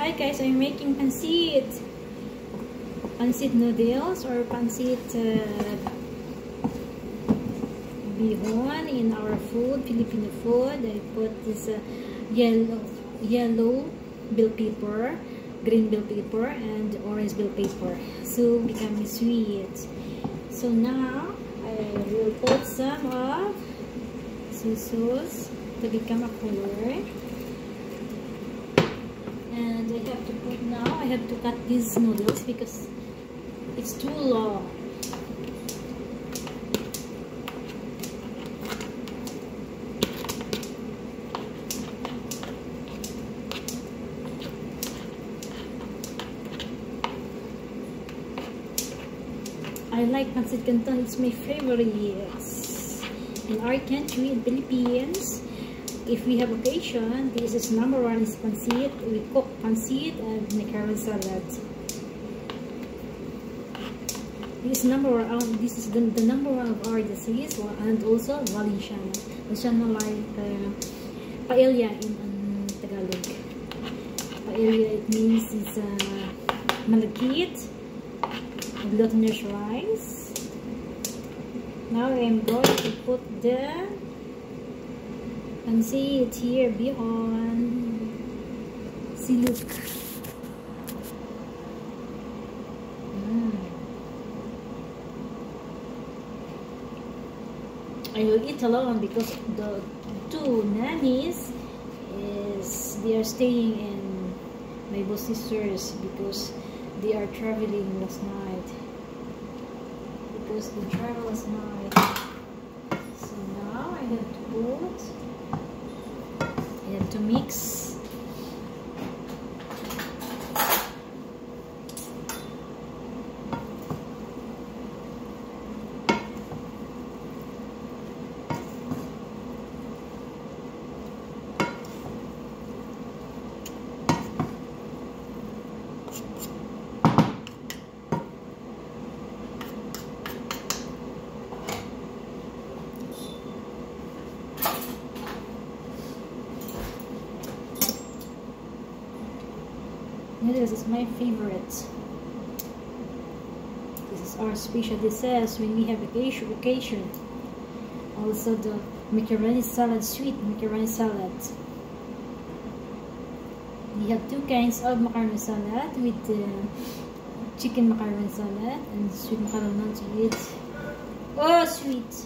Hi guys, I'm making pancit. Pancit noodles or pancit uh, bihon in our food, Filipino food. I put this uh, yellow, yellow bell pepper, green bell pepper, and orange bell pepper. So become sweet. So now I will put some of sauce to become a color. And I have to put now I have to cut these noodles because it's too long. I like pancit canton it's my favorite in our country in Philippines if we have occasion, this is number one is pancit. We cook pancit and macaroni salad. This number one, um, this is the, the number one of our disease and also Valenciana. Valenciana like uh, paella in um, Tagalog. Paella it means it's uh, malagkit, glutinous rice. Now I'm going to put the can see it here bihon silk. Mm. I will eat alone because the two nannies is they are staying in my both sisters because they are traveling last night because they travel last night so now I have to to mix This is my favorite. This is our special dishes when we have occasion. occasion. Also the macaroni salad, sweet macaroni salad. We have two kinds of macaroni salad with uh, chicken macaroni salad and sweet macaroni with oh sweet